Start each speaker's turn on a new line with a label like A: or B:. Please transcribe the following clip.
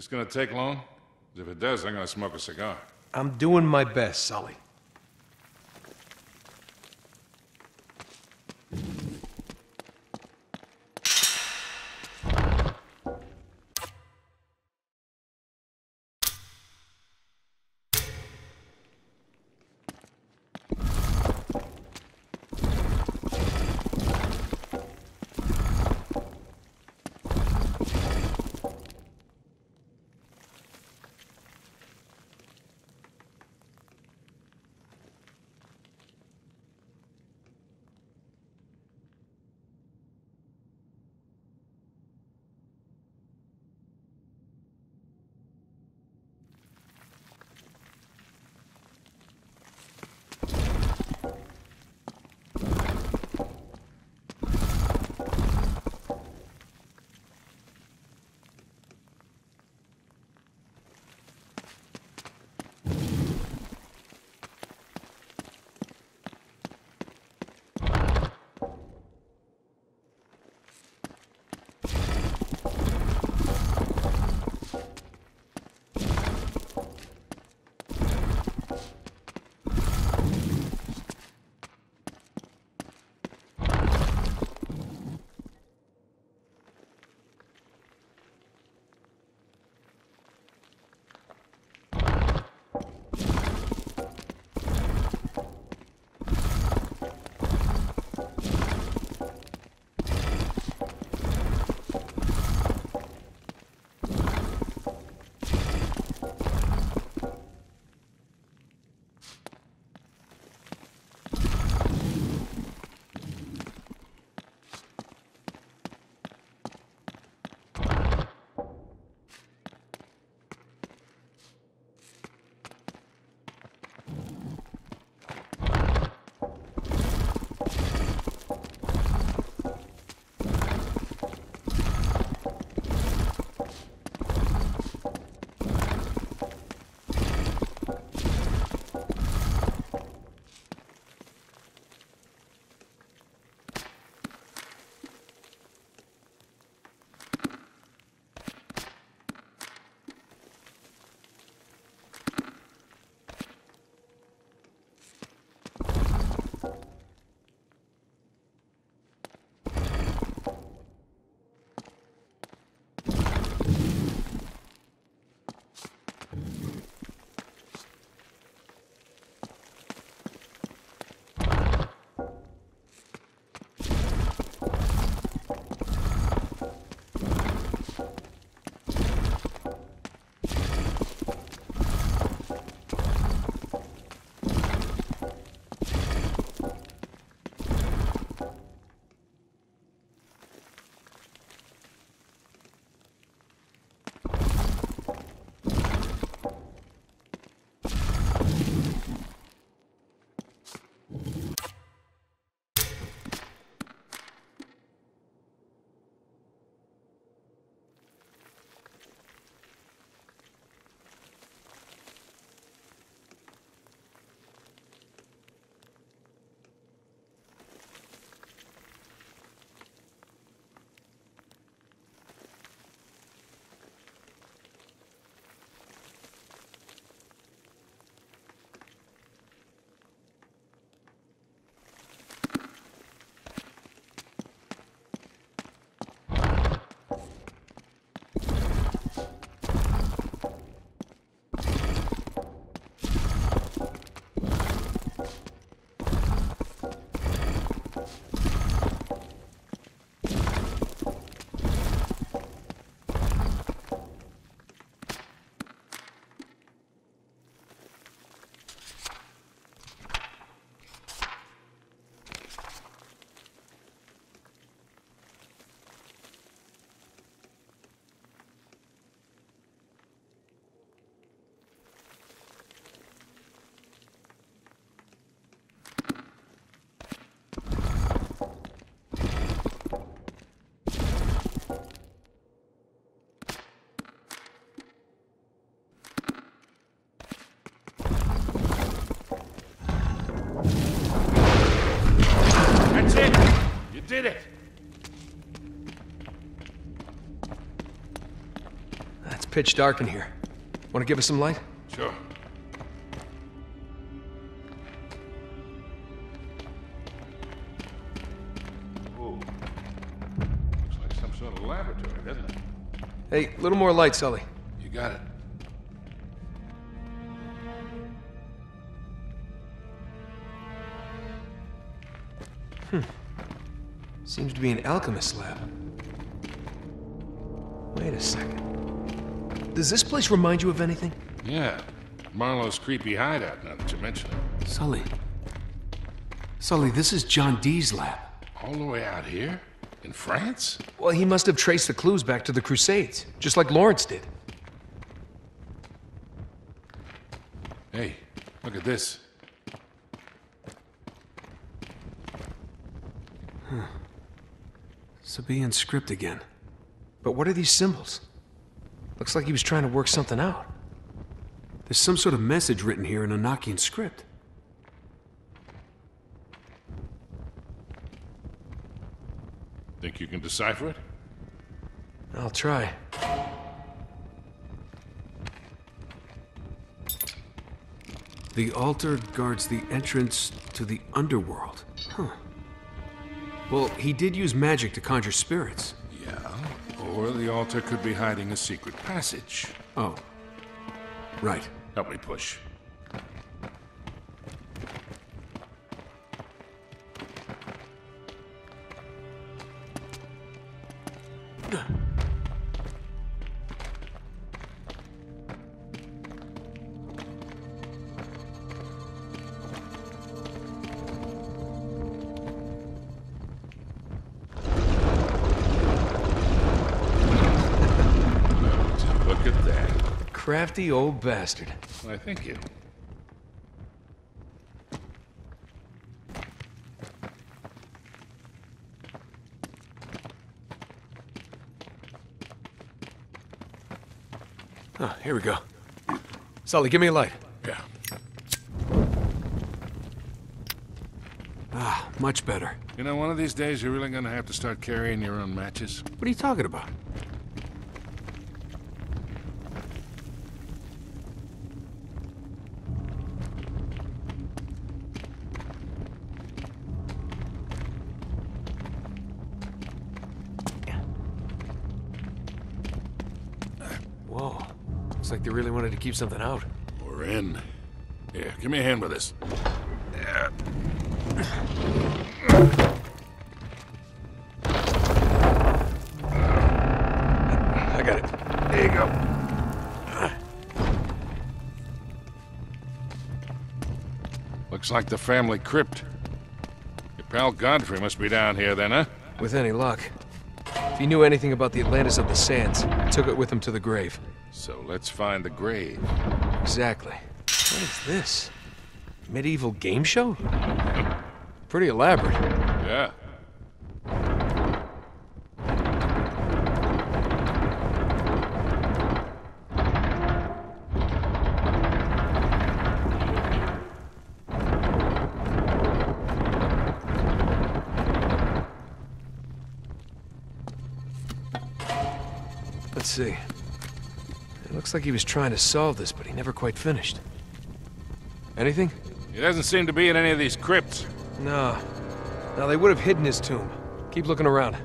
A: This gonna take long? If it does, I'm gonna smoke a cigar.
B: I'm doing my best, Sully. did it! It's pitch dark in here. Want to give us some light?
A: Sure. Looks like some sort of laboratory, doesn't it?
B: Hey, a little more light, Sully.
A: You got it. Hmm.
B: Seems to be an alchemist lab. Wait a second. Does this place remind you of anything?
A: Yeah. Marlowe's creepy hideout, now that you mention it.
C: Sully. Sully, this is John Dee's lab.
A: All the way out here? In France?
B: Well, he must have traced the clues back to the Crusades, just like Lawrence did.
A: Hey, look at this.
C: Sabaean script again.
B: But what are these symbols? Looks like he was trying to work something out.
C: There's some sort of message written here in Enochian script.
A: Think you can decipher it?
B: I'll try.
C: The altar guards the entrance to the underworld. Huh. Well, he did use magic to conjure spirits.
A: Yeah. Or the altar could be hiding a secret passage.
C: Oh. Right.
A: Help me push.
B: Crafty old bastard.
A: Why, thank you.
B: Oh, here we go. Sully, give me a light.
A: Yeah.
C: Ah, much better.
A: You know, one of these days you're really gonna have to start carrying your own matches.
C: What are you talking about?
B: Looks like they really wanted to keep something out.
A: We're in. Here, give me a hand with this.
B: I got it. There you go.
A: Looks like the family crypt. Your pal Godfrey must be down here then, huh?
B: With any luck. If he knew anything about the Atlantis of the Sands, he took it with him to the grave.
A: So let's find the grave.
B: Exactly. What is this? Medieval game show? Pretty elaborate.
A: Yeah.
B: Let's see. It looks like he was trying to solve this, but he never quite finished. Anything?
A: He doesn't seem to be in any of these crypts.
B: No. No, they would have hidden his tomb. Keep looking around.